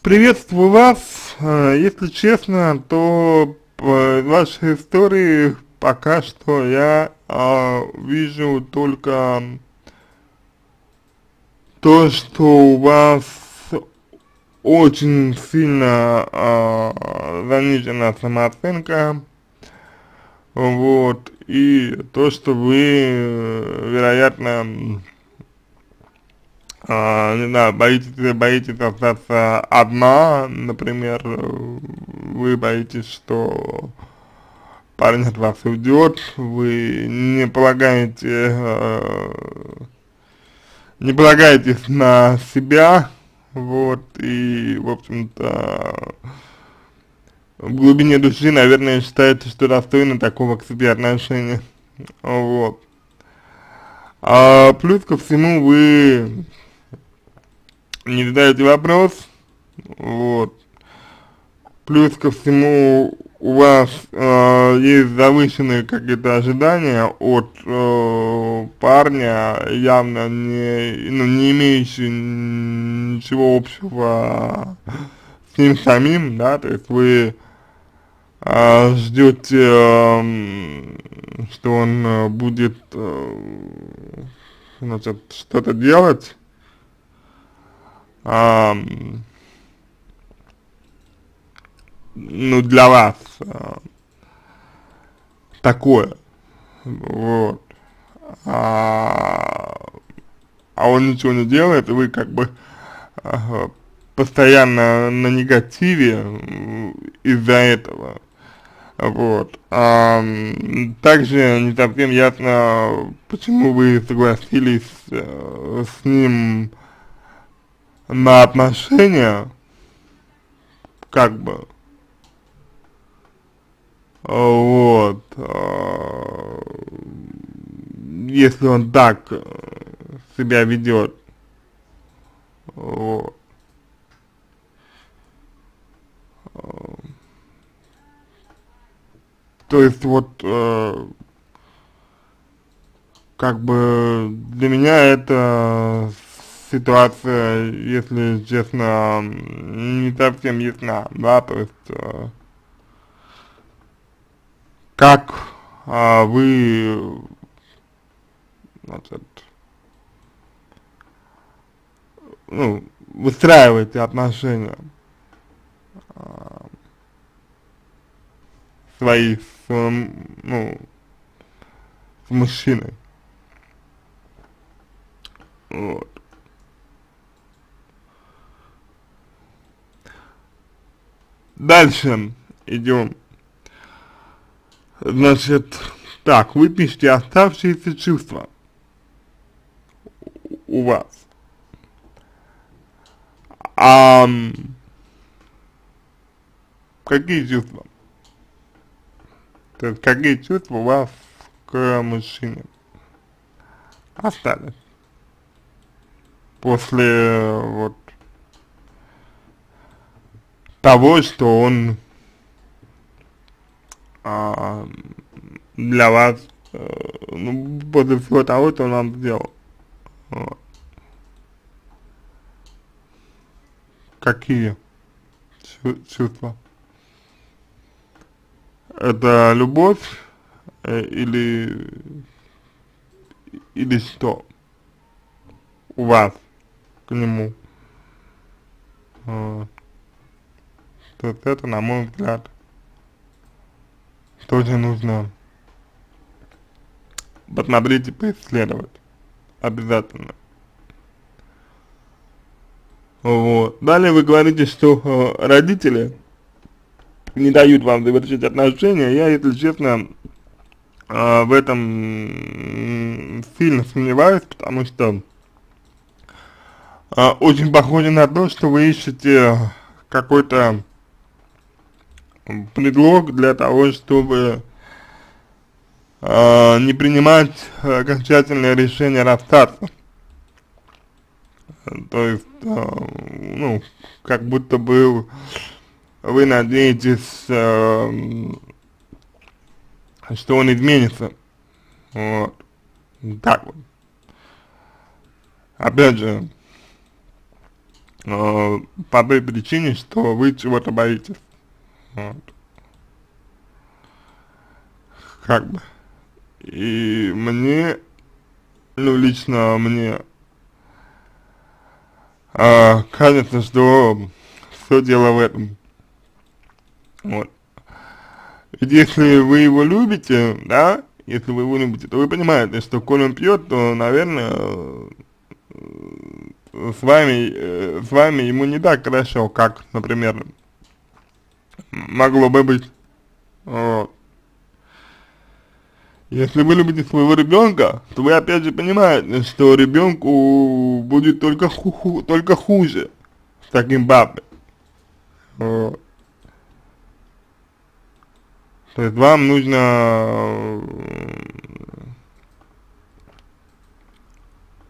Приветствую вас. Э, если честно, то по вашей истории пока что я э, вижу только то, что у вас очень сильно э, занижена самооценка, вот, и то, что вы, вероятно, а, не знаю, боитесь, боитесь остаться одна, например, вы боитесь, что парень от вас уйдет, вы не полагаете, э, не полагаетесь на себя, вот, и, в общем-то, в глубине души, наверное, считаете, что достойны такого к себе отношения, вот. А плюс ко всему вы не задаете вопрос, вот. Плюс ко всему у вас э, есть завышенные какие-то ожидания от э, парня, явно не, ну, не имеющие ничего общего с ним самим, да, то есть вы э, ждете, э, что он э, будет, э, значит, что-то делать, а, ну, для вас а, такое, вот, а, а он ничего не делает, и вы как бы а, постоянно на негативе из-за этого, вот. А, также не совсем ясно, почему вы согласились а, с ним на отношения, как бы, вот, э, если он так э, себя ведет, вот. То есть вот, э, как бы для меня это ситуация, если честно, не совсем ясна, да, то есть, э, как э, вы, значит, ну, выстраиваете отношения э, свои с, ну, с мужчиной. Вот. Дальше идем. Значит, так, вы пишите оставшиеся чувства у вас. А какие чувства? То есть какие чувства у вас к мужчине остались после вот того, что он а, для вас, э, ну, после всего того, что он вам сделал. Какие чувства? Это любовь э, или или что у вас к нему? Вот. То это, на мой взгляд, тоже нужно посмотреть и поисследовать. Обязательно. Вот. Далее вы говорите, что э, родители не дают вам завершить отношения. Я, если честно, э, в этом сильно сомневаюсь, потому что э, очень похоже на то, что вы ищете какой-то предлог для того, чтобы э, не принимать окончательное решение расстаться. То есть, э, ну, как будто бы вы надеетесь, э, что он изменится. Вот. Так вот. Опять же, по той причине, что вы чего-то боитесь. Вот. Как бы. И мне, ну лично мне, э, кажется, что все дело в этом. Вот. Ведь если вы его любите, да, если вы его любите, то вы понимаете, что коль он пьет, то, наверное, с вами, э, с вами ему не так хорошо, как, например, могло бы быть. Вот. Если вы любите своего ребенка, то вы опять же понимаете, что ребенку будет только, ху -ху, только хуже с таким папой. Вот. То есть вам нужно э,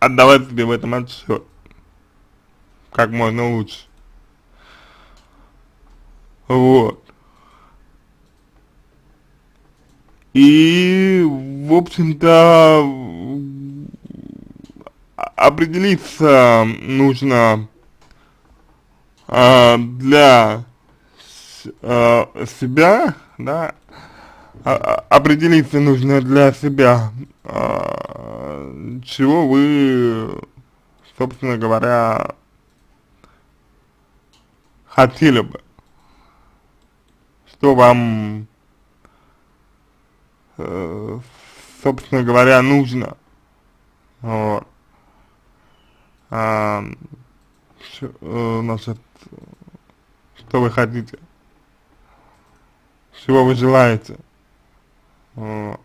отдавать себе в этом отчет как можно лучше. Вот. И, в общем-то, определиться нужно а, для а, себя, да, а, определиться нужно для себя, а, чего вы, собственно говоря, хотели бы, что вам, э, собственно говоря, нужно, вот, а, э, значит, что вы хотите, чего вы желаете. Вот.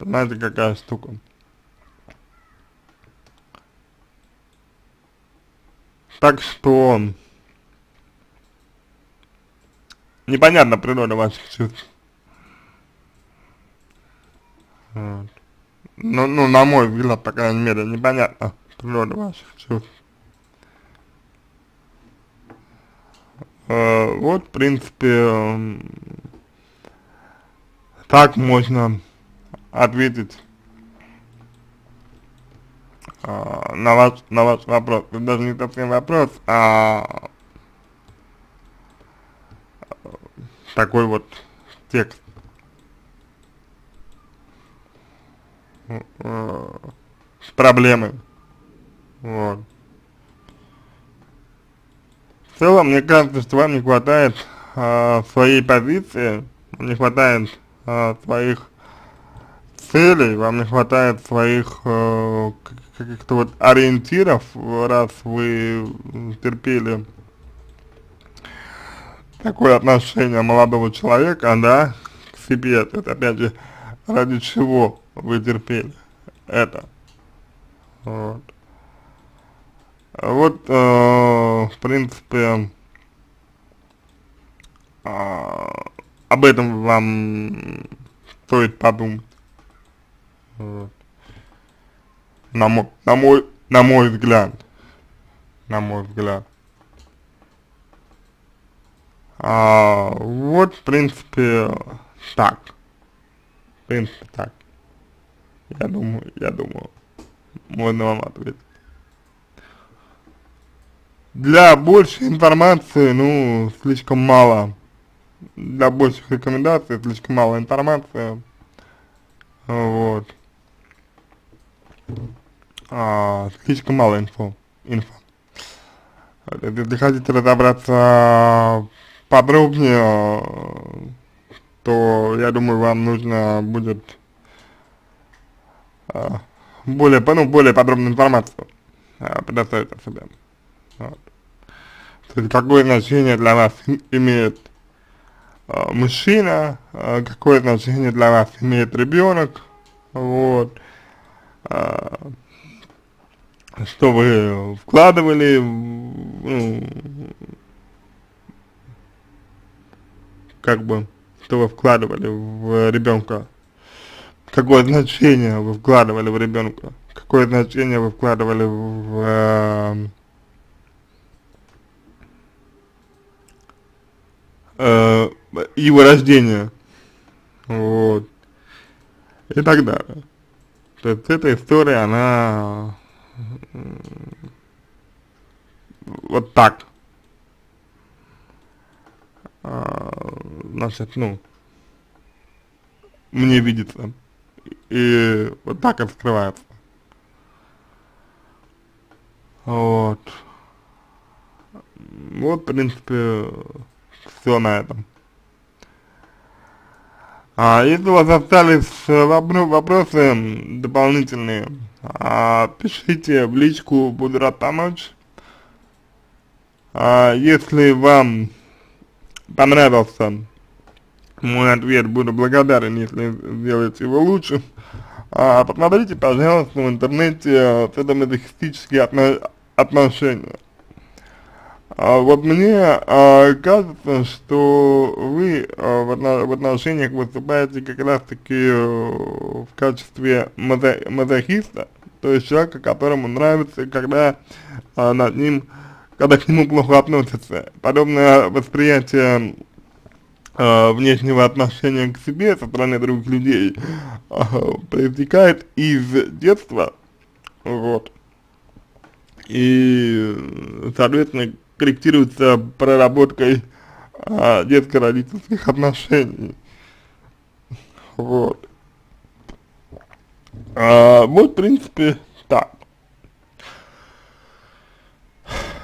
Знаете, какая штука. Так что непонятна природа ваших чувств. Вот. Ну, ну, на мой взгляд, по крайней мере, непонятна природа ваших чувств. Э, вот, в принципе, так можно ответить э, на ваш, на ваш вопрос. Это даже не совсем вопрос, а такой вот текст. Э, с проблемой. Вот. В целом, мне кажется, что вам не хватает э, своей позиции, не хватает э, своих целей, вам не хватает своих э, каких-то вот ориентиров, раз вы терпели такое отношение молодого человека, да, к себе, это опять же, ради чего вы терпели это. Вот. Вот, э, в принципе, э, об этом вам стоит подумать. Вот. На мой, на мой, на мой взгляд. На мой взгляд. А, вот, в принципе, так. В принципе, так. Я думаю, я думаю, можно вам ответить. Для большей информации, ну, слишком мало. Для больших рекомендаций слишком мало информации. Вот. А, слишком мало инфо. инфо. Если хотите разобраться подробнее, то я думаю, вам нужно будет а, более, ну, более подробную информацию а, предоставить о себе. Вот. То есть какое значение для вас имеет мужчина, какое значение для вас имеет ребенок, вот, что вы вкладывали, ну, как бы, что вы вкладывали в ребенка, какое значение вы вкладывали в ребенка, какое значение вы вкладывали в э, э, его рождение, вот, и так далее. То есть эта история, она вот так. А, значит, ну, мне видится. И вот так открывается. Вот. Вот, в принципе, все на этом. А если у вас остались вопросы дополнительные, а, пишите в личку, буду рад помочь. А, если вам понравился мой ответ, буду благодарен, если сделаете его лучше. А, посмотрите, пожалуйста, в интернете садомазохистические отно отношения. А вот мне а, кажется, что вы а, в, отно в отношениях выступаете как раз таки э, в качестве мазо мазохиста, то есть человека, которому нравится, когда а, над ним, когда к нему плохо относятся. Подобное восприятие а, внешнего отношения к себе со стороны других людей а, проистекает из детства, вот, и, соответственно, корректируется проработкой а, детско-родительских отношений. Вот. А, вот, в принципе, так.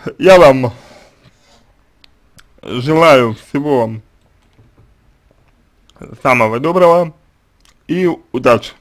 Я вам желаю всего самого доброго и удачи.